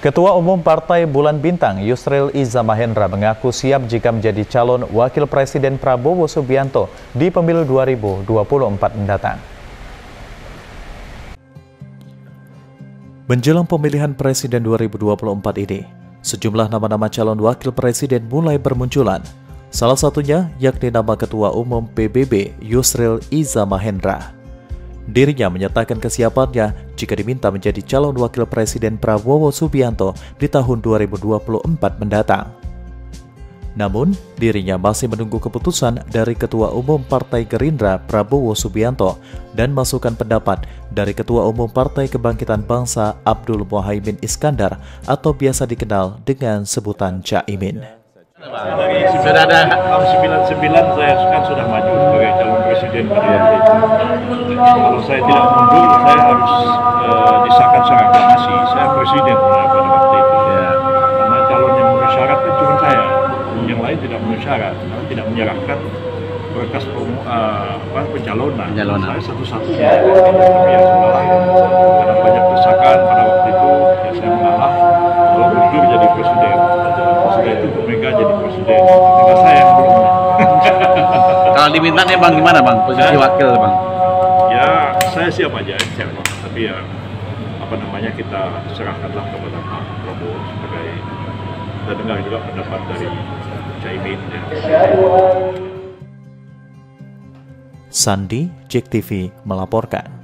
Ketua Umum Partai Bulan Bintang Yusril Iza Mahendra mengaku siap jika menjadi calon Wakil Presiden Prabowo Subianto di pemilu 2024 mendatang. Menjelang pemilihan Presiden 2024 ini, sejumlah nama-nama calon Wakil Presiden mulai bermunculan. Salah satunya yakni nama Ketua Umum PBB Yusril Iza Mahendra. Dirinya menyatakan kesiapannya jika diminta menjadi calon wakil presiden Prabowo Subianto di tahun 2024 mendatang. Namun, dirinya masih menunggu keputusan dari Ketua Umum Partai Gerindra Prabowo Subianto dan masukan pendapat dari Ketua Umum Partai Kebangkitan Bangsa Abdul Muhaimin Iskandar atau biasa dikenal dengan sebutan Caimin. Tahun 99 saya kan sudah maju sebagai presiden pada waktu itu. Kalau saya tidak mundur, saya harus uh, disahkan secara aklamasi. Saya presiden pada waktu itu. Ya. Karena calon yang memenuhi syarat itu cuma saya. Yang lain tidak memenuhi syarat, tidak menyerahkan berkas uh, apa, pencalonan. pencalonan. Saya satu-satunya. Ya sudahlah, karena banyak desakan pada waktu itu, ya saya mengalah. Kalau mundur jadi presiden. Sudah itu Bu Mega jadi presiden. Tinggal saya yang belum. Kalau diminta nih bang gimana bang? Posisi wakil bang? saya siap aja siap tapi ya apa namanya kita serahkanlah kepada Pak Prabowo sebagai kita dengar juga pendapat dari Caimin ya. Sandi, Jek TV melaporkan.